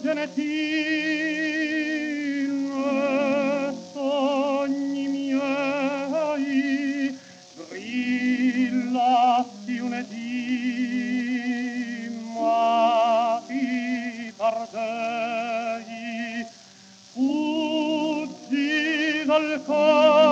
genetile ogni miei brilla di un di ma ti pardei fuggi dal cor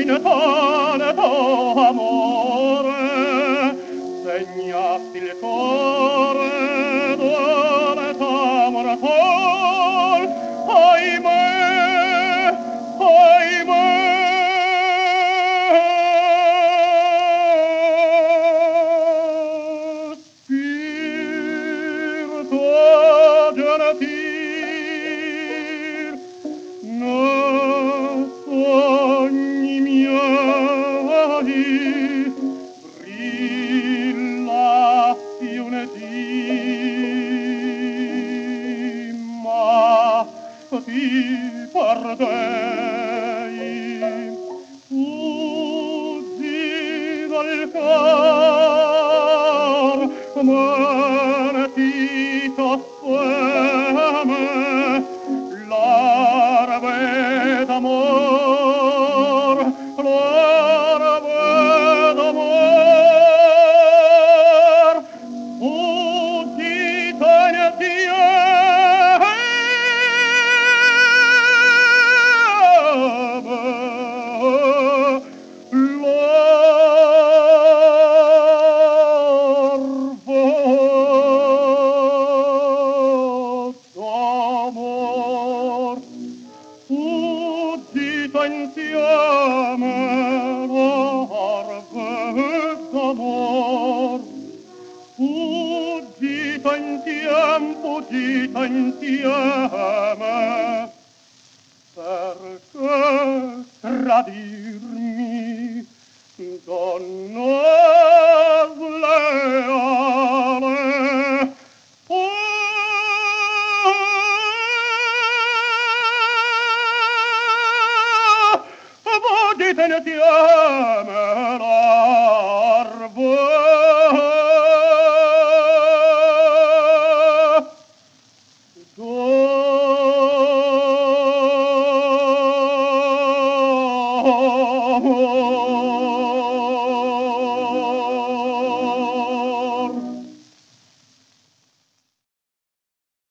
in tanto amore segnasti il cuore d'onetà mortal ahimè ahimè Amor. insieme l'or d'amor. Fuggita insieme, fuggita insieme, perché tradirmi, donna, بنت يوم العربون Oh